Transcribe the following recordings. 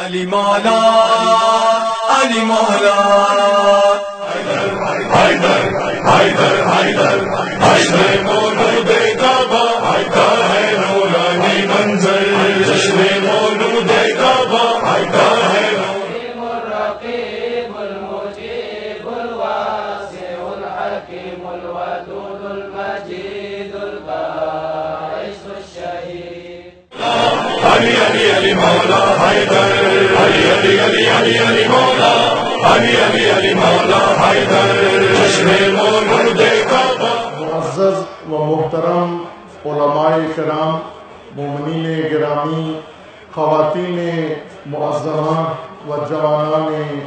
علي مولا علي مولا. حيدر حيدر حيدر حيدر حيدر مولود کعبہ آتا حيدر حيدر حيدر حيدر حيدر حيدر حيدر حيدر حيدر حيدر حيدر حيدر حيدر علی علی علی علی مولا علی علی علی مولا، حیدر جشن مولود کعبہ۔ معزز و محترم، علماء کرام، مومنین گرامی، خواتین معظمہ و جوانان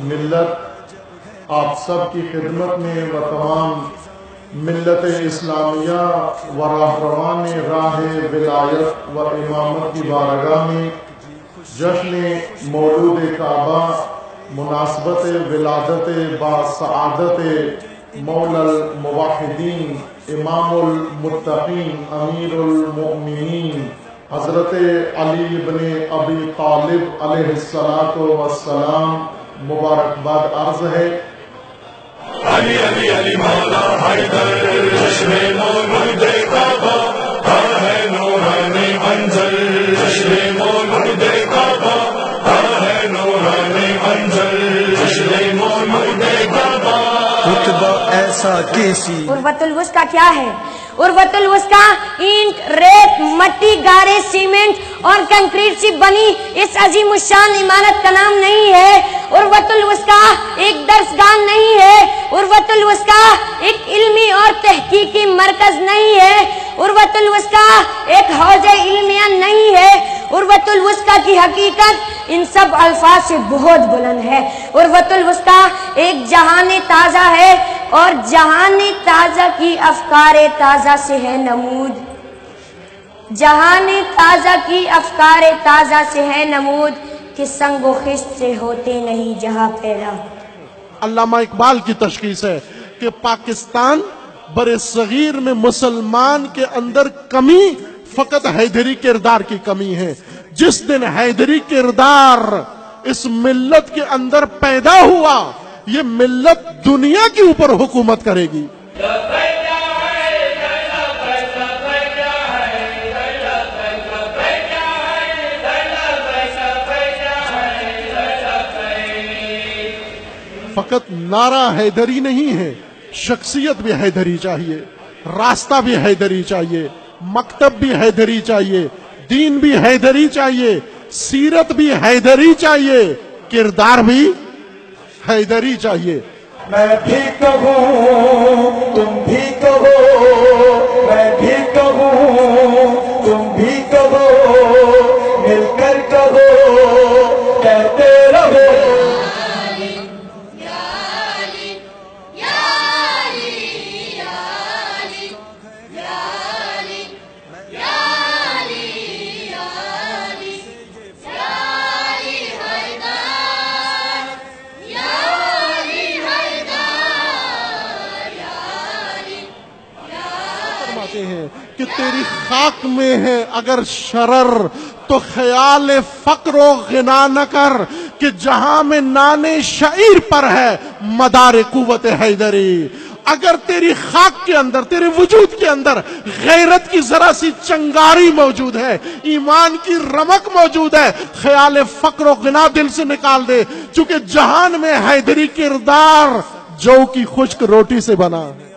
ملت، آپ سب کی خدمت میں و تمام ملت اسلامیہ و راہروان راہ ولایت و امامت کی بارگاہ میں جشن مولود کعبہ، مناسبت ولادت با سعادت مولا الموحدین، امام المتقین، امیر المؤمنین، حضرت علی بن ابی طالب علیہ السلام مبارکباد عرض ہے۔ علی علی علی مولا، حیدر جشن مولود کعبہ، ہر ہے نورانی منظر خطبہ ایسا کیسی؟ عروت الوسطی کیا ہے؟ عروت الوسطی اینٹ، ریت، مٹی، گارے، سیمنٹ اور کنکریٹ سے بنی اس عظیم الشان عمارت کا نام نہیں ہے۔ عروت الوسطی ایک درسگاہ نہیں ہے۔ عروت الوسطی ایک علمی اور تحقیقی مرکز نہیں ہے۔ عروت الوسطی ایک حوض علمیہ نہیں ہے۔ عروت الوسطی کی حقیقت ان سب الفاظ سے بہت بلند ہے۔ عروت الوسطی ایک جہان تازہ ہے اور جہان تازہ کی افکار تازہ سے ہے نمود۔ جہان تازہ کی افکار تازہ سے ہے نمود کہ سنگ و خشت سے ہوتے نہیں جہاں پیدا۔ علامہ اقبال کی تشخیص ہے کہ پاکستان بر صغیر میں مسلمان کے اندر کمی فقط حیدری کردار کی کمی ہے۔ جس دن حیدری کردار اس ملت کے اندر پیدا ہوا، یہ ملت دنیا کے اوپر حکومت کرے گی۔ فقط نعرہ حیدری نہیں ہے، شخصیت بھی حیدری چاہیے، راستہ بھی حیدری چاہیے۔ مکتب بھی حیدری چاہیے، دین بھی حیدری چاہیے، سیرت بھی حیدری چاہیے، کردار بھی حیدری چاہیے۔ میں بھی کہوں، تم بھی کہو، میں بھی کہوں، تم بھی کہو۔ فرماتے ہیں کہ تیری خاک میں ہے، اگر شرر تو خیال فقر و غنا نہ کر کہ جہاں میں نانے شعیر پر ہے، مدار قوت حیدری۔ اگر تیری خاک کے اندر، تیرے وجود کے اندر غیرت کی ذرا سی چنگاری موجود ہے، ایمان کی رمک موجود ہے، خیال فقر و غنا دل سے نکال دے، چونکہ جہان میں حیدری کردار جو کی خشک روٹی سے بنا ہے۔